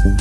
Uh,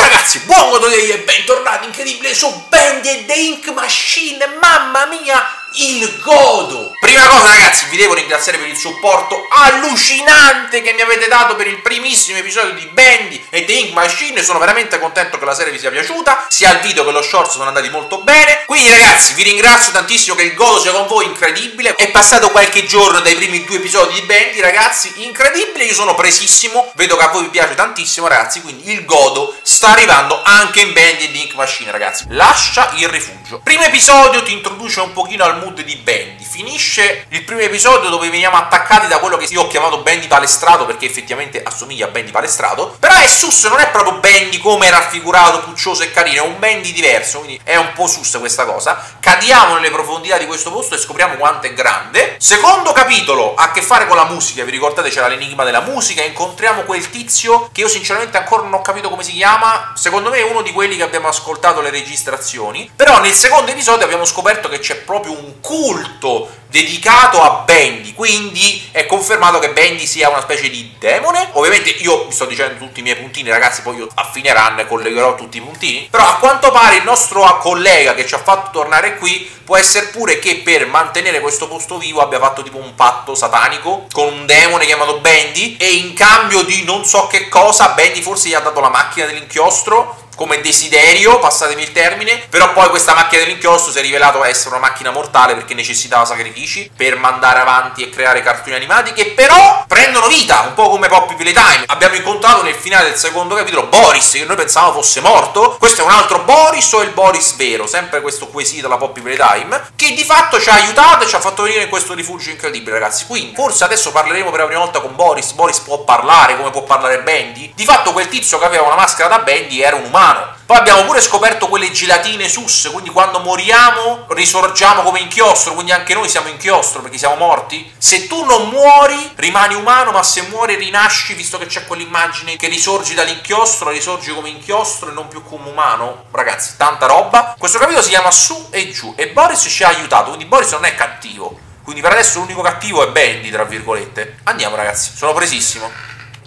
ragazzi, buon gododeio e bentornati incredibile su Bendy e The Ink Machine, mamma mia, il godo! Prima cosa ragazzi, vi devo ringraziare per il supporto allucinante che mi avete dato per il primissimo episodio di Bendy e The Ink Machine, sono veramente contento che la serie vi sia piaciuta, sia il video che lo short sono andati molto bene, quindi ragazzi vi ringrazio tantissimo che il godo sia con voi, incredibile, è passato qualche giorno dai primi due episodi di Bendy ragazzi, incredibile, io sono presissimo, vedo che a voi vi piace tantissimo ragazzi, quindi il godo sta arrivando anche in Bendy e Ink Machine ragazzi, lascia il rifugio. Primo episodio ti introduce un pochino al mood di Bendy. Finisce il primo episodio dove veniamo attaccati da quello che io ho chiamato Bendy palestrato perché effettivamente assomiglia a Bendy palestrato. Però è sus, non è proprio Bendy come raffigurato, puccioso e carino, è un Bendy diverso, quindi è un po' sus questa cosa. Cadiamo nelle profondità di questo posto e scopriamo quanto è grande. Secondo capitolo ha a che fare con la musica, vi ricordate c'era l'enigma della musica, incontriamo quel tizio che io sinceramente ancora non ho capito come si chiama, secondo me è uno di quelli che abbiamo ascoltato le registrazioni, però nel secondo episodio abbiamo scoperto che c'è proprio un culto dedicato a Bendy, quindi è confermato che Bendy sia una specie di demone. Ovviamente io vi sto dicendo tutti i miei puntini, ragazzi, poi io a fine run collegherò tutti i puntini, però a quanto pare il nostro collega che ci ha fatto tornare qui può essere pure che per mantenere questo posto vivo abbia fatto tipo un patto satanico con un demone chiamato Bendy e in cambio di non so che cosa Bendy forse gli ha dato la macchina dell'inchiostro come desiderio, passatemi il termine, però poi questa macchina dell'inchiostro si è rivelato essere una macchina mortale perché necessitava sacrifici per mandare avanti e creare cartoni animati che però prendono vita, un po' come Poppy Playtime. Abbiamo incontrato nel finale del secondo capitolo Boris, che noi pensavamo fosse morto, questo è un altro Boris o il Boris vero, sempre questo quesito della Poppy Playtime, che di fatto ci ha aiutato e ci ha fatto venire in questo rifugio incredibile, ragazzi. Quindi forse adesso parleremo per la prima volta con Boris, Boris può parlare come può parlare Bendy. Di fatto quel tizio che aveva una maschera da Bendy era un umano poi abbiamo pure scoperto quelle gelatine sus, quindi quando moriamo risorgiamo come inchiostro, quindi anche noi siamo inchiostro perché siamo morti. Se tu non muori rimani umano, ma se muori rinasci, visto che c'è quell'immagine che risorgi dall'inchiostro, risorgi come inchiostro e non più come umano. Ragazzi, tanta roba. Questo capitolo si chiama Su e Giù e Boris ci ha aiutato, quindi Boris non è cattivo. Quindi per adesso l'unico cattivo è Bendy, tra virgolette. Andiamo ragazzi, sono presissimo.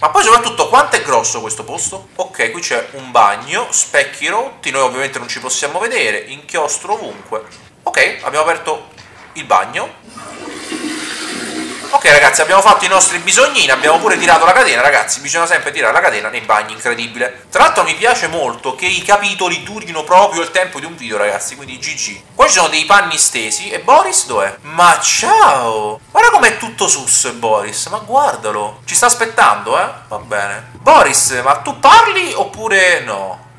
Ma poi soprattutto quanto è grosso questo posto? Ok, qui c'è un bagno, specchi rotti, noi ovviamente non ci possiamo vedere, inchiostro ovunque. Ok, abbiamo aperto il bagno. Ok ragazzi, abbiamo fatto i nostri bisognini, abbiamo pure tirato la catena, ragazzi, bisogna sempre tirare la catena nei bagni, incredibile. Tra l'altro mi piace molto che i capitoli durino proprio il tempo di un video, ragazzi, quindi GG. Qua ci sono dei panni stesi, e Boris dov'è? Ma ciao! Guarda com'è tutto sus Boris, ma guardalo. Ci sta aspettando, eh? Va bene. Boris, ma tu parli oppure no?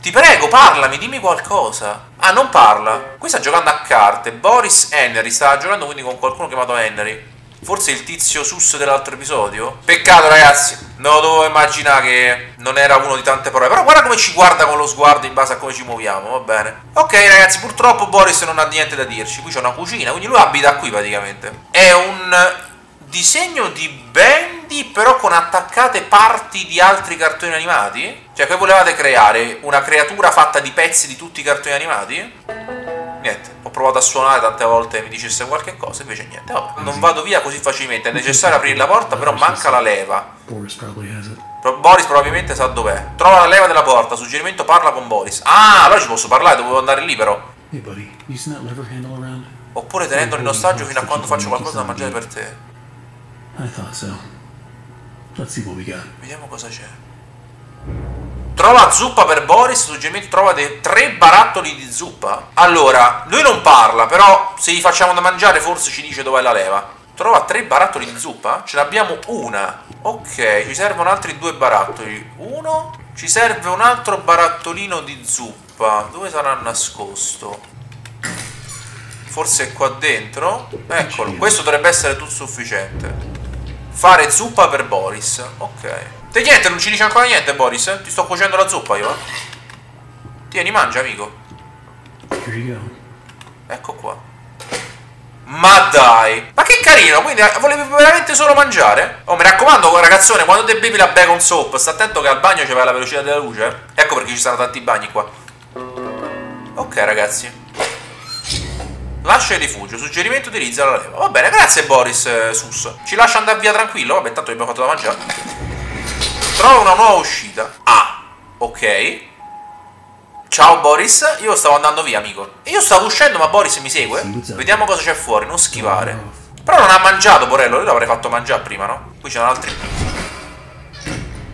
Ti prego, parlami, dimmi qualcosa. Ah, non parla. Qui sta giocando a carte. Boris Henry sta giocando quindi con qualcuno chiamato Henry. Forse il tizio sus dell'altro episodio? Peccato ragazzi, non lo dovevo immaginare che non era uno di tante parole. Però guarda come ci guarda con lo sguardo in base a come ci muoviamo, va bene. Ok ragazzi, purtroppo Boris non ha niente da dirci. Qui c'è una cucina, quindi lui abita qui praticamente. È un disegno di Bendy però con attaccate parti di altri cartoni animati? Cioè che volevate creare? Una creatura fatta di pezzi di tutti i cartoni animati? Niente provato a suonare tante volte e mi dicesse qualche cosa, invece niente. Vabbè, non vado via così facilmente, è necessario aprire la porta, però manca la leva. Boris, Boris probabilmente sa dov'è. Trova la leva della porta, suggerimento parla con Boris. Ah, allora ci posso parlare, dovevo andare lì però. Oppure tenendolo in ostaggio fino a quando faccio qualcosa da mangiare per te. Vediamo cosa c'è. Trova zuppa per Boris, suggerimento trova tre barattoli di zuppa. Allora, lui non parla, però se gli facciamo da mangiare forse ci dice dov'è la leva. Trova tre barattoli di zuppa? Ce n'abbiamo una. Ok, ci servono altri due barattoli. Uno. Ci serve un altro barattolino di zuppa. Dove sarà nascosto? Forse è qua dentro? Eccolo, questo dovrebbe essere tutto sufficiente. Fare zuppa per Boris. Ok. Te niente, non ci dice ancora niente, Boris? Eh? Ti sto cuocendo la zuppa io, eh? Tieni, mangia, amico. Ecco qua. Ma dai! Ma che carino, quindi eh, volevi veramente solo mangiare? Oh, mi raccomando, ragazzone, quando te bevi la bacon soap, sta attento che al bagno c'è la velocità della luce. Ecco perché ci stanno tanti bagni qua. Ok, ragazzi. Lascia il rifugio, suggerimento utilizza la leva. Va bene, grazie Boris eh, Sus. Ci lascia andare via tranquillo, vabbè, tanto abbiamo fatto da mangiare. Trova una nuova uscita. Ah, ok. Ciao Boris, io stavo andando via, amico. Io stavo uscendo, ma Boris mi segue? Vediamo cosa c'è fuori, non schivare. Però non ha mangiato, Porello, io l'avrei fatto mangiare prima, no? Qui c'erano altri...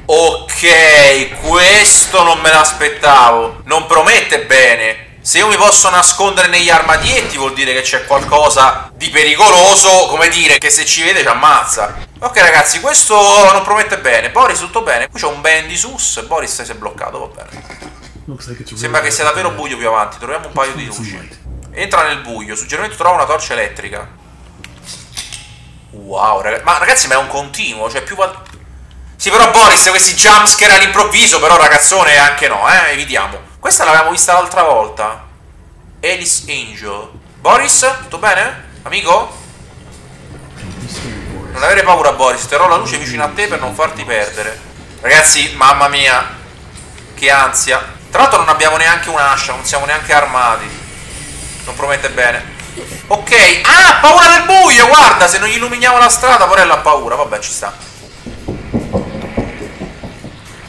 Ok, questo non me l'aspettavo. Non promette bene. Se io mi posso nascondere negli armadietti vuol dire che c'è qualcosa di pericoloso, come dire, che se ci vede ci ammazza. Ok ragazzi, questo non promette bene. Boris, tutto bene. Qui c'è un band di sus. Boris si è bloccato, va bene. Sembra che sia davvero buio più avanti. Troviamo un paio di luci. Entra nel buio. Suggerimento trova una torcia elettrica. Wow, ragazzi. Ma ragazzi, ma è un continuo. Cioè, più... Sì, però Boris, questi jumpscare all'improvviso, però ragazzone anche no, eh, evitiamo. Questa l'avevamo vista l'altra volta. Alice Angel. Boris, tutto bene? Amico? Non avere paura, Boris. Terrò la luce vicino a te per non farti perdere. Ragazzi, mamma mia. Che ansia. Tra l'altro non abbiamo neanche un'ascia, non siamo neanche armati. Non promette bene. Ok. Ah, paura del buio, guarda. Se non gli illuminiamo la strada, Porella ha paura. Vabbè, ci sta.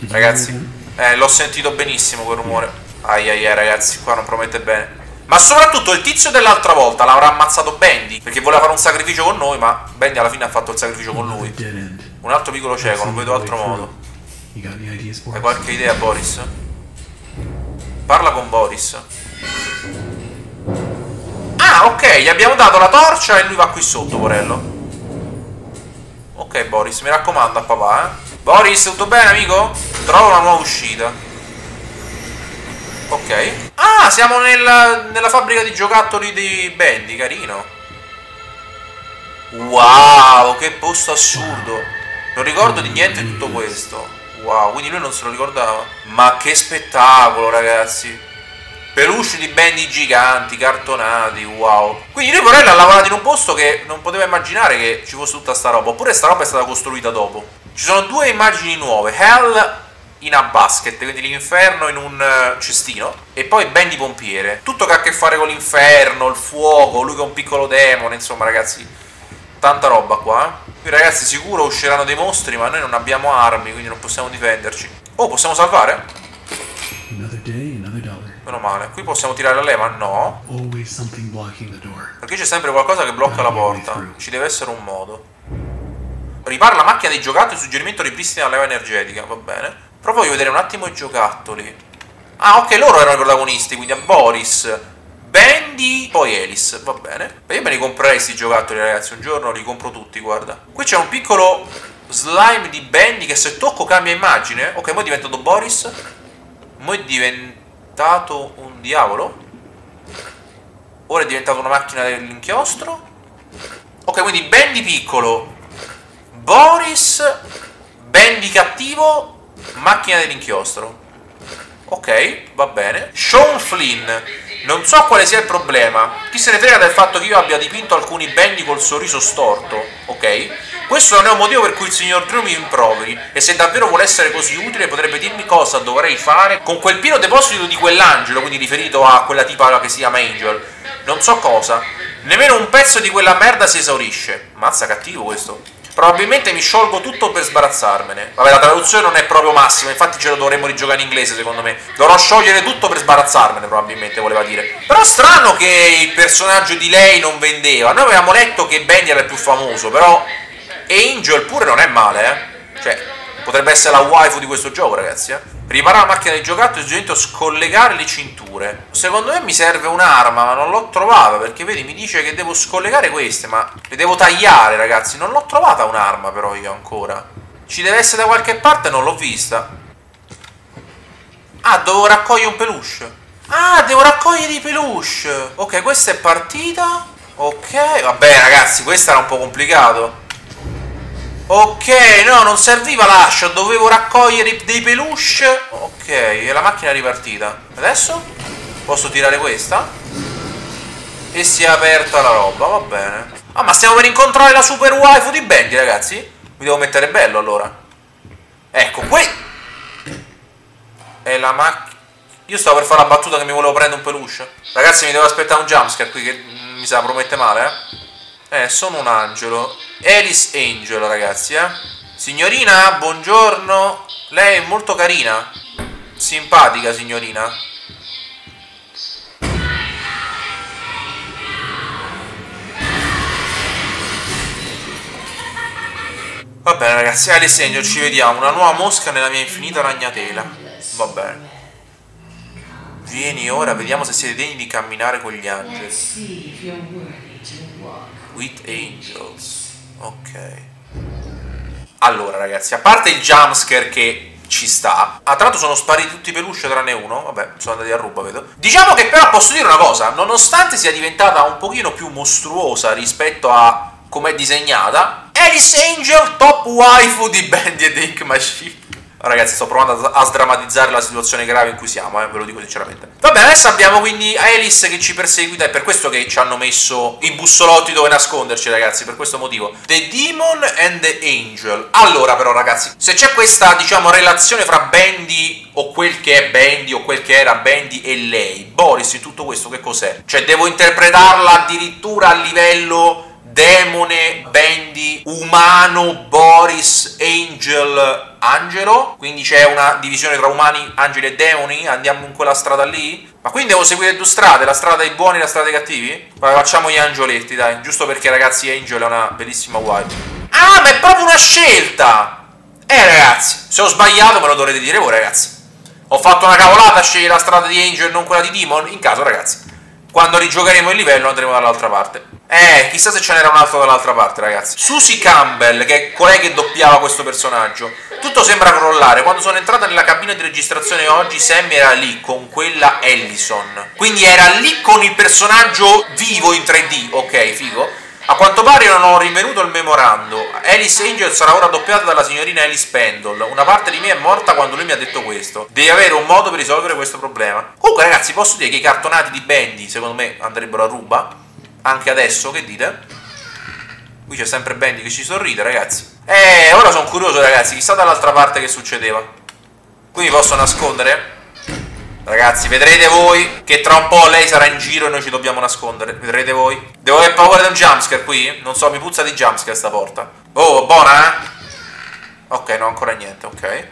Ragazzi. Eh, l'ho sentito benissimo quel rumore. Ai ai ai ragazzi, qua non promette bene. Ma soprattutto il tizio dell'altra volta l'avrà ammazzato Bendy perché voleva fare un sacrificio con noi, ma Bendy alla fine ha fatto il sacrificio con lui. Un altro piccolo cieco, non vedo altro modo. Hai qualche idea, Boris? Parla con Boris. Ah, ok, gli abbiamo dato la torcia e lui va qui sotto, porello. Ok, Boris, mi raccomando a papà, eh. Boris, tutto bene, amico? Trova una nuova uscita. Ok. Ah, siamo nella, nella fabbrica di giocattoli di Bendy, carino. Wow, che posto assurdo. Non ricordo di niente di tutto questo. Wow, quindi lui non se lo ricordava. Ma che spettacolo, ragazzi. Peluche di Bendy giganti, cartonati, wow. Quindi lui Porello ha lavorato in un posto che non poteva immaginare che ci fosse tutta sta roba. Oppure sta roba è stata costruita dopo. Ci sono due immagini nuove, Hell in a basket, quindi l'inferno in un uh, cestino, e poi Bendy pompiere. Tutto che ha a che fare con l'inferno, il fuoco, lui che è un piccolo demone, insomma ragazzi, tanta roba qua. Eh. Qui ragazzi sicuro usciranno dei mostri, ma noi non abbiamo armi, quindi non possiamo difenderci. Oh, possiamo salvare? Meno male. Qui possiamo tirare la leva? No. Perché c'è sempre qualcosa che blocca la porta. Ci deve essere un modo. Ripara la macchina dei giocattoli, suggerimento ripristina la leva energetica, va bene. Però voglio vedere un attimo i giocattoli. Ah, ok, loro erano i protagonisti, quindi a Boris, Bendy, poi Alice, va bene. Beh, io me li comprerei questi giocattoli, ragazzi, un giorno li compro tutti, guarda. Qui c'è un piccolo slime di Bendy che se tocco cambia immagine. Ok, ora è diventato Boris. Ora è diventato un diavolo. Ora è diventato una macchina dell'inchiostro. Ok, quindi Bendy piccolo, Boris, Bendy cattivo, macchina dell'inchiostro. Ok, va bene. Sean Flynn. Non so quale sia il problema. Chi se ne frega del fatto che io abbia dipinto alcuni Bendy col sorriso storto, ok? Questo non è un motivo per cui il signor Drew mi improveri, e se davvero vuole essere così utile potrebbe dirmi cosa dovrei fare con quel pieno deposito di quell'angelo, quindi riferito a quella tipa che si chiama Angel. Non so cosa. Nemmeno un pezzo di quella merda si esaurisce. Mazza cattivo questo. Probabilmente mi sciolgo tutto per sbarazzarmene. Vabbè, la traduzione non è proprio massima, infatti ce lo dovremmo rigiocare in inglese, secondo me. Dovrò sciogliere tutto per sbarazzarmene, probabilmente, voleva dire. Però strano che il personaggio di lei non vendeva. Noi avevamo letto che Benny era il più famoso, però Angel pure non è male, eh. Cioè, potrebbe essere la waifu di questo gioco, ragazzi, eh. Riparare la macchina di giocattolo e suggerimento scollegare le cinture. Secondo me mi serve un'arma, ma non l'ho trovata, perché vedi, mi dice che devo scollegare queste, ma le devo tagliare, ragazzi. Non l'ho trovata un'arma, però, io ancora. Ci deve essere da qualche parte, non l'ho vista. Ah, devo raccogliere un peluche. Ah, devo raccogliere i peluche. Ok, questa è partita. Ok, vabbè, ragazzi, questo era un po' complicato. Ok, no, non serviva l'ascia, dovevo raccogliere dei peluche. Ok, e la macchina è ripartita. Adesso posso tirare questa? E si è aperta la roba, va bene. Ah, ma stiamo per incontrare la super waifu di Bendy, ragazzi? Mi devo mettere bello, allora. Ecco, qui... È la macchina... Io stavo per fare la battuta che mi volevo prendere un peluche. Ragazzi, mi devo aspettare un jumpscare qui che mi sa promette male, eh? Eh, sono un angelo. Alice Angel, ragazzi, eh? Signorina, buongiorno. Lei è molto carina. Simpatica, signorina. Va bene ragazzi, Alice Angel, ci vediamo. Una nuova mosca nella mia infinita ragnatela. Va bene. Vieni ora, vediamo se siete degni di camminare con gli angeli. With angels. Ok. Allora ragazzi, a parte il jumpscare che ci sta. Ah, tra l'altro sono spariti tutti i peluche tranne uno. Vabbè, sono andati a ruba, vedo. Diciamo che però posso dire una cosa, nonostante sia diventata un pochino più mostruosa rispetto a com'è disegnata, Alice Angel top waifu di Bandy e Ink Machine. Ragazzi, sto provando a, sdrammatizzare la situazione grave in cui siamo, eh, ve lo dico sinceramente. Va bene, adesso abbiamo quindi Alice che ci perseguita, è per questo che ci hanno messo i bussolotti dove nasconderci, ragazzi, per questo motivo. The Demon and the Angel. Allora, però, ragazzi, se c'è questa, diciamo, relazione fra Bandy o quel che è Bandy o quel che era Bandy e lei, Boris tutto questo che cos'è? Cioè, devo interpretarla addirittura a livello demone, Bendy, umano, Boris, Angel, Angelo. Quindi c'è una divisione tra umani, angeli e demoni. Andiamo in quella strada lì. Ma quindi devo seguire due strade, la strada dei buoni e la strada dei cattivi? Poi facciamo gli angioletti, dai. Giusto perché, ragazzi, Angel è una bellissima wife. Ah, ma è proprio una scelta! Eh, ragazzi, se ho sbagliato me lo dovrete dire voi, ragazzi. Ho fatto una cavolata a scegliere la strada di Angel e non quella di Demon? In caso, ragazzi, quando rigiocheremo il livello andremo dall'altra parte. Eh, chissà se ce n'era un altro dall'altra parte, ragazzi. Susie Campbell, che è colei che doppiava questo personaggio. Tutto sembra crollare. Quando sono entrata nella cabina di registrazione oggi, Sammy era lì con quella Ellison. Quindi era lì con il personaggio vivo in 3D. Ok, figo. A quanto pare non ho rinvenuto il memorando. Alice Angel sarà ora doppiata dalla signorina Alice Pendle. Una parte di me è morta quando lui mi ha detto questo. Devi avere un modo per risolvere questo problema. Comunque, ragazzi, posso dire che i cartonati di Bendy, secondo me, andrebbero a ruba anche adesso, che dite? Qui c'è sempre Bendy che ci sorride, ragazzi. Eh, ora sono curioso, ragazzi. Chissà dall'altra parte che succedeva. Qui mi posso nascondere? Ragazzi, vedrete voi che tra un po' lei sarà in giro e noi ci dobbiamo nascondere. Vedrete voi. Devo aver paura di un jumpscare qui? Non so, mi puzza di jumpscare sta porta. Oh, buona, eh? Ok, no, ancora niente, ok.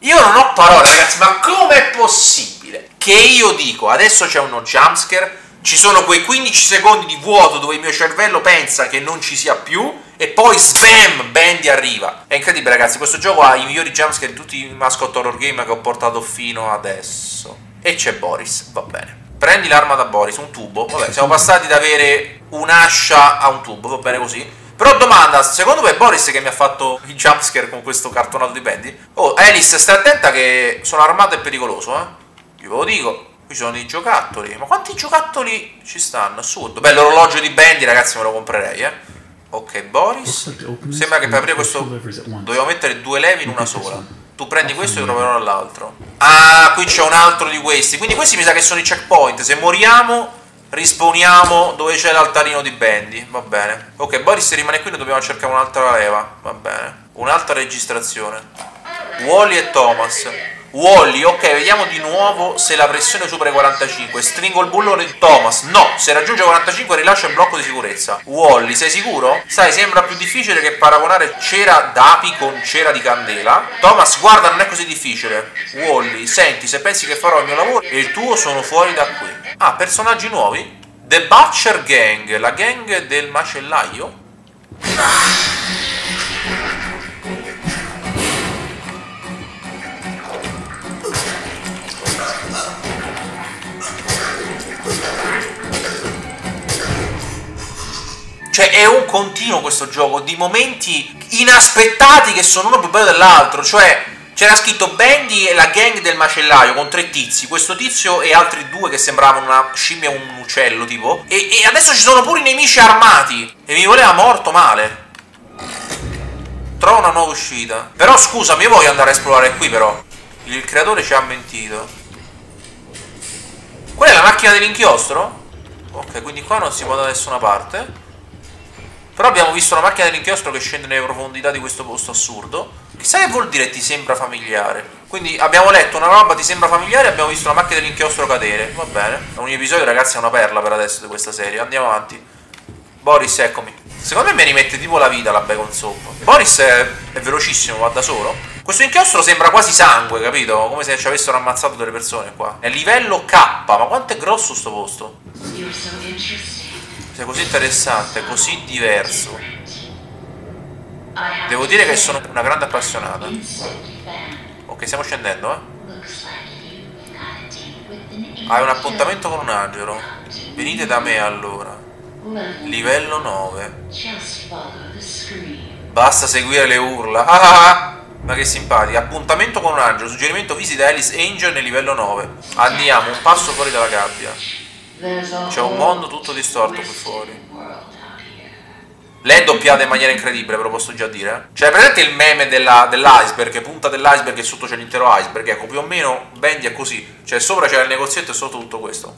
Io non ho parole, ragazzi, ma com'è possibile che io dico adesso c'è uno jumpscare ci sono quei 15 secondi di vuoto dove il mio cervello pensa che non ci sia più e poi sbam, Bandy arriva. È incredibile ragazzi, questo gioco ha i migliori jumpscare di tutti i mascot horror game che ho portato fino adesso. E c'è Boris, va bene. Prendi l'arma da Boris, un tubo. Vabbè, siamo passati da avere un'ascia a un tubo, va bene così. Però domanda, secondo me è Boris che mi ha fatto il jumpscare con questo cartonato di Bandy? Oh, Alice, stai attenta che sono armato e pericoloso, eh? Io ve lo dico. Qui sono dei giocattoli. Ma quanti giocattoli ci stanno? Assurdo. Beh, l'orologio di Bendy, ragazzi, me lo comprerei, eh. Ok, Boris. Sembra che per aprire questo dovevo mettere due levi in una sola. Tu prendi questo e proverò l'altro. Ah, qui c'è un altro di questi. Quindi questi mi sa che sono i checkpoint. Se moriamo, risponiamo dove c'è l'altarino di Bendy. Va bene. Ok, Boris rimane qui, noi dobbiamo cercare un'altra leva. Va bene. Un'altra registrazione. Wally e Thomas. Wally, ok, vediamo di nuovo se la pressione supera i 45. Stringo il bullone di Thomas. No, se raggiunge 45 rilascia il blocco di sicurezza. Wally, sei sicuro? Sai, sembra più difficile che paragonare cera d'api con cera di candela. Thomas, guarda, non è così difficile. Wally, senti, se pensi che farò il mio lavoro e il tuo sono fuori da qui. Ah, personaggi nuovi? The Butcher Gang, la gang del macellaio? Cioè è un continuo questo gioco di momenti inaspettati che sono uno più bello dell'altro. Cioè c'era scritto Bandy e la gang del macellaio con tre tizi, questo tizio e altri due che sembravano una scimmia o un uccello tipo. E, e adesso ci sono pure i nemici armati e mi voleva morto male. Trovo una nuova uscita. Però scusami, io voglio andare a esplorare qui però. Il creatore ci ha mentito. Quella è la macchina dell'inchiostro? Ok, quindi qua non si può da nessuna parte. Però abbiamo visto la macchina dell'inchiostro che scende nelle profondità di questo posto assurdo. Chissà che vuol dire ti sembra familiare. Quindi abbiamo letto una roba, ti sembra familiare, abbiamo visto la macchina dell'inchiostro cadere. Va bene. Un episodio, ragazzi, è una perla per adesso di questa serie. Andiamo avanti. Boris, eccomi. Secondo me mi rimette tipo la vita la bacon soap. Boris è, è velocissimo, va da solo. Questo inchiostro sembra quasi sangue, capito? Come se ci avessero ammazzato delle persone qua. È livello K, ma quanto è grosso sto posto? Sei così interessante, così diverso. Devo dire che sono una grande appassionata. Ok, stiamo scendendo, eh? Hai un appuntamento con un angelo. Venite da me allora. Livello 9. Basta seguire le urla. Ah, ah, ah. Ma che simpatica. Appuntamento con un angelo. Suggerimento visita Alice Angel nel livello 9. Andiamo un passo fuori dalla gabbia. C'è un mondo tutto distorto qui fuori. Lei è doppiata in maniera incredibile, ve lo posso già dire. Cioè, presente il meme dell'iceberg, che punta dell'iceberg e sotto c'è l'intero iceberg. Ecco, più o meno Bendy è così. Cioè, sopra c'è il negozietto e sotto tutto questo.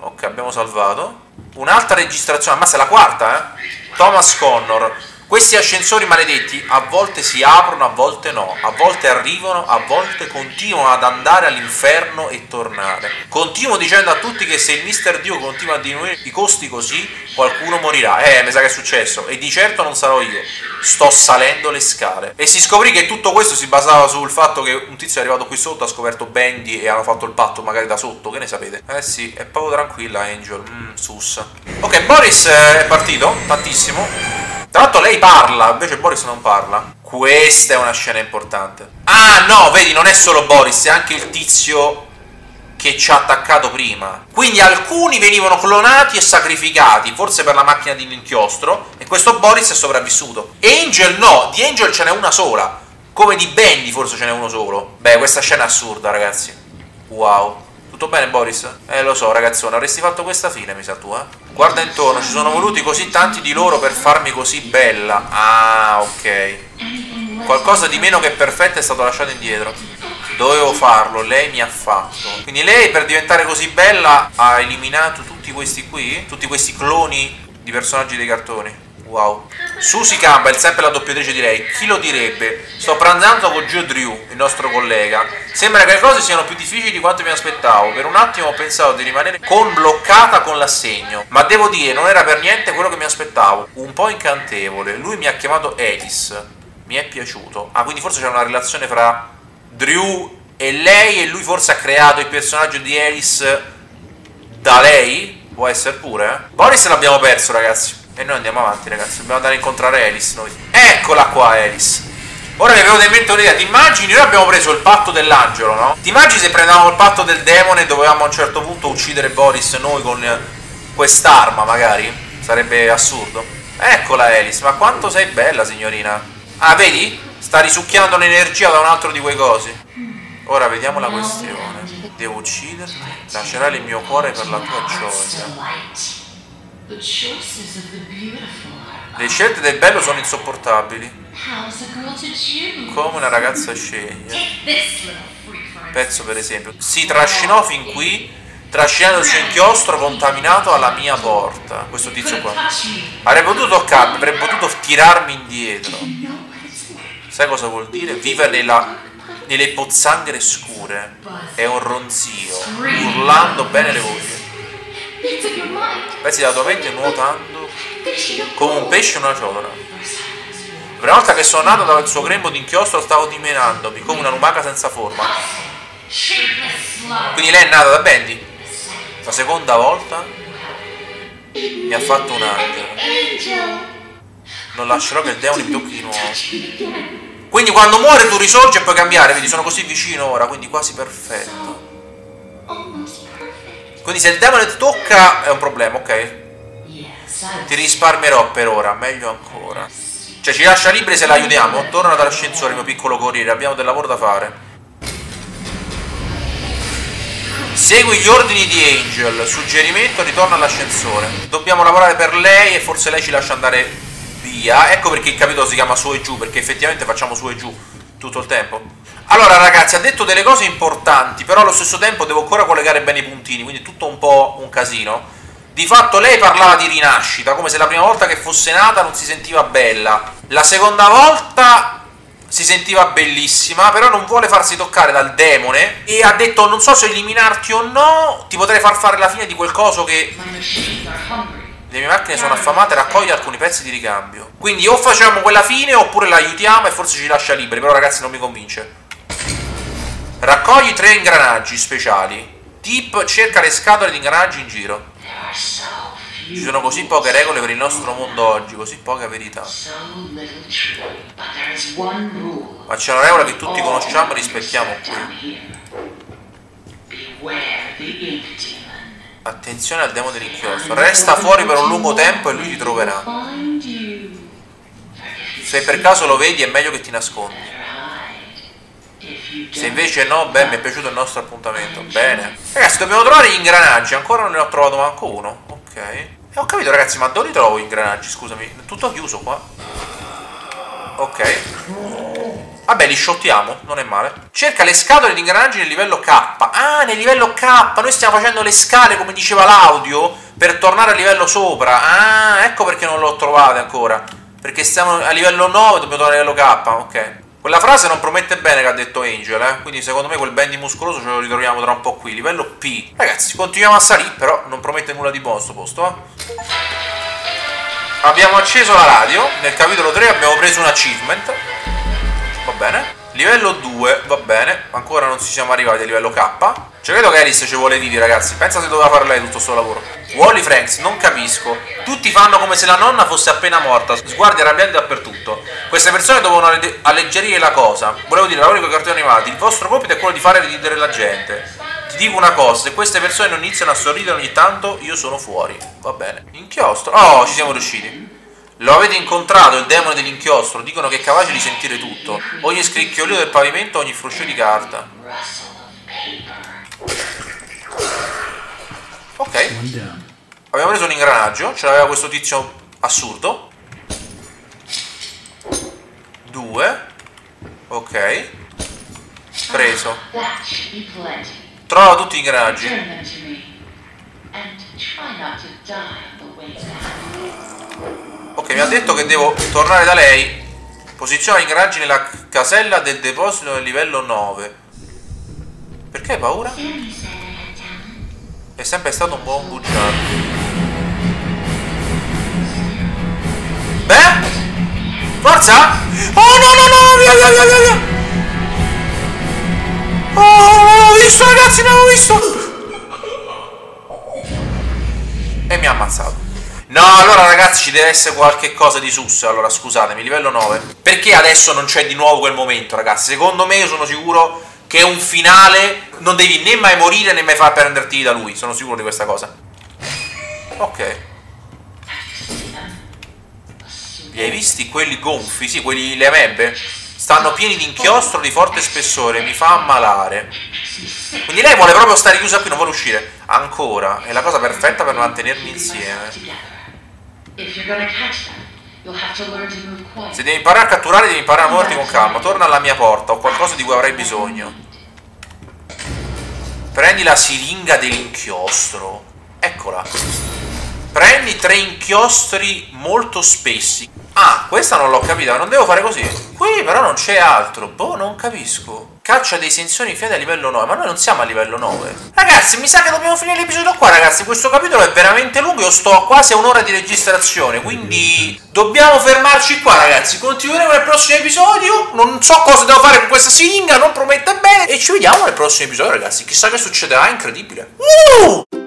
Ok, abbiamo salvato. Un'altra registrazione, ammazza, è la quarta, eh? Thomas Connor. Questi ascensori maledetti a volte si aprono, a volte no, a volte arrivano, a volte continuano ad andare all'inferno e tornare. Continuo dicendo a tutti che se il Mister Dio continua a diminuire i costi così, qualcuno morirà. Eh, mi sa che è successo. E di certo non sarò io. Sto salendo le scale. E si scoprì che tutto questo si basava sul fatto che un tizio è arrivato qui sotto, ha scoperto Bendy e hanno fatto il patto magari da sotto, che ne sapete? Eh sì, è poco tranquilla Angel. Mmm, sus. Ok, Boris è partito, tantissimo. Tra l'altro lei parla, invece Boris non parla. Questa è una scena importante. Ah no, vedi, non è solo Boris, è anche il tizio che ci ha attaccato prima. Quindi alcuni venivano clonati e sacrificati, forse per la macchina di inchiostro, e questo Boris è sopravvissuto. Angel no, di Angel ce n'è una sola. Come di Bendy forse ce n'è uno solo. Beh, questa scena è assurda, ragazzi. Wow. Tutto bene Boris? Eh lo so ragazzone, avresti fatto questa fine mi sa tu eh? Guarda intorno, ci sono voluti così tanti di loro per farmi così bella. Ah ok. Qualcosa di meno che perfetto è stato lasciato indietro. Dovevo farlo, lei mi ha fatto. Quindi lei per diventare così bella ha eliminato tutti questi qui? Tutti questi cloni di personaggi dei cartoni Wow. Susie Campbell, sempre la doppiatrice di lei, chi lo direbbe? Sto pranzando con Joe Drew, il nostro collega. Sembra che le cose siano più difficili di quanto mi aspettavo. Per un attimo ho pensato di rimanere con bloccata con l'assegno. Ma devo dire, non era per niente quello che mi aspettavo. Un po' incantevole. Lui mi ha chiamato Alice. Mi è piaciuto. Ah, quindi forse c'è una relazione fra Drew e lei e lui forse ha creato il personaggio di Alice da lei? Può essere pure, eh? Boris l'abbiamo perso, ragazzi. E noi andiamo avanti, ragazzi. Dobbiamo andare a incontrare Alice noi. Eccola qua, Alice. Ora mi è venuta in mente un'idea. Ti immagini? Noi abbiamo preso il patto dell'angelo, no? Ti immagini se prendevamo il patto del demone e dovevamo a un certo punto uccidere Boris noi con quest'arma, magari? Sarebbe assurdo. Eccola, Alice. Ma quanto sei bella, signorina. Ah, vedi? Sta risucchiando l'energia da un altro di quei cosi. Ora vediamo la questione. Devo ucciderti? Lascerai il mio cuore per la tua gioia. Le scelte del bello sono insopportabili. Come una ragazza sceglie. Pezzo per esempio. Si trascinò fin qui, trascinando il suo inchiostro contaminato alla mia porta. Questo tizio qua. Avrei potuto toccarmi, avrei potuto tirarmi indietro. Sai cosa vuol dire? Vivere nella, nelle pozzanghere scure. È un ronzio, urlando bene le voci. Pezzi della tua mente nuotando come un pesce in una ciotola. La prima volta che sono nato dal suo grembo d'inchiostro stavo dimenandomi come una lumaca senza forma. Quindi lei è nata da Bendy. La seconda volta mi ha fatto un angelo. Non lascerò che il demone mi tocchi di nuovo. Quindi quando muore tu risorgi e puoi cambiare, vedi sono così vicino ora, quindi quasi perfetto. Quindi se il demone ti tocca è un problema, ok? Ti risparmierò per ora, meglio ancora. Cioè ci lascia liberi se l'aiutiamo. Torna dall'ascensore, mio piccolo corriere, abbiamo del lavoro da fare. Segui gli ordini di Angel. Suggerimento, ritorna all'ascensore. Dobbiamo lavorare per lei e forse lei ci lascia andare via. Ecco perché il capitolo si chiama su e giù, perché effettivamente facciamo su e giù tutto il tempo. Allora ragazzi, ha detto delle cose importanti, però allo stesso tempo devo ancora collegare bene i puntini, quindi tutto un po' un casino. Di fatto lei parlava di rinascita, come se la prima volta che fosse nata non si sentiva bella. La seconda volta si sentiva bellissima, però non vuole farsi toccare dal demone e ha detto non so se eliminarti o no, ti potrei far fare la fine di quel coso che... Le mie macchine sono affamate, raccoglie alcuni pezzi di ricambio. Quindi o facciamo quella fine oppure l'aiutiamo e forse ci lascia liberi, però ragazzi non mi convince. Raccogli tre ingranaggi speciali. Tip cerca le scatole di ingranaggi in giro. Ci sono così poche regole per il nostro mondo oggi, così poca verità. Ma c'è una regola che tutti conosciamo e rispettiamo qui. Attenzione al demone dell'inchiostro. Resta fuori per un lungo tempo e lui ti troverà. Se per caso lo vedi è meglio che ti nascondi. Se invece no, beh, mi è piaciuto il nostro appuntamento. Bene. Ragazzi, dobbiamo trovare gli ingranaggi. Ancora non ne ho trovato manco uno. Ok. E ho capito, ragazzi, ma dove li trovo gli ingranaggi? Scusami. Tutto chiuso qua. Ok. Vabbè, li shottiamo, non è male. Cerca le scatole di ingranaggi nel livello K. Ah, nel livello K. Noi stiamo facendo le scale, come diceva l'audio, per tornare al livello sopra. Ah, ecco perché non l'ho trovate ancora. Perché stiamo a livello 9 dobbiamo tornare a livello K. Ok. Quella frase non promette bene che ha detto Angel, eh? quindi secondo me quel bendy muscoloso ce lo ritroviamo tra un po' qui, livello P. Ragazzi, continuiamo a salire, però non promette nulla di buono sto posto, eh? Abbiamo acceso la radio, nel capitolo 3 abbiamo preso un achievement, va bene. Livello 2, va bene, ancora non ci siamo arrivati a livello K. Cioè credo che Alice ci vuole vivi ragazzi, pensa se doveva fare lei tutto questo lavoro. Wally Franks, non capisco. Tutti fanno come se la nonna fosse appena morta, sguardi arrabbiati dappertutto. Queste persone devono alleggerire la cosa. Volevo dire, lavori con i cartoni animati, il vostro compito è quello di fare ridere la gente. Ti dico una cosa, se queste persone non iniziano a sorridere ogni tanto, io sono fuori. Va bene. Inchiostro. Oh, ci siamo riusciti. Lo avete incontrato, il demone dell'inchiostro, dicono che è capace di sentire tutto. Ogni scricchiolio del pavimento, ogni fruscio di carta. Ok. Abbiamo preso un ingranaggio, ce l'aveva questo tizio assurdo. Due. Ok. Preso. Trova tutti gli ingranaggi. Ok, mi ha detto che devo tornare da lei. Posiziona gli ingranaggi nella casella del deposito del livello 9. Perché hai paura? È sempre stato un buon bugiardo. Beh? Forza! Oh no no no! Via via via via via! Oh, non l'avevo visto ragazzi, l'avevo visto! E mi ha ammazzato. No, allora ragazzi ci deve essere qualche cosa di sus, allora scusatemi, livello 9. Perché adesso non c'è di nuovo quel momento, ragazzi? Secondo me sono sicuro che è un finale, non devi né mai morire né mai far prenderti da lui, sono sicuro di questa cosa. Ok. Li hai visti quelli gonfi? Sì, quelli le amebbe? Stanno pieni di inchiostro di forte spessore, mi fa ammalare. Quindi lei vuole proprio stare chiusa qui, non vuole uscire. Ancora, è la cosa perfetta per mantenermi insieme. Se devi imparare a catturare, devi imparare a muoverti con calma. Torna alla mia porta, ho qualcosa di cui avrai bisogno. Prendi la siringa dell'inchiostro. Eccola. Prendi tre inchiostri molto spessi. Ah, questa non l'ho capita, non devo fare così. Qui però non c'è altro. Boh, non capisco. Caccia dei sensioni fiati a livello 9, ma noi non siamo a livello 9. Ragazzi, mi sa che dobbiamo finire l'episodio qua, ragazzi. Questo capitolo è veramente lungo, io sto a quasi a un'ora di registrazione, quindi dobbiamo fermarci qua, ragazzi. Continueremo nel prossimo episodio. Non so cosa devo fare con questa siringa, non promette bene. E ci vediamo nel prossimo episodio, ragazzi. Chissà che succederà, è incredibile. Uh!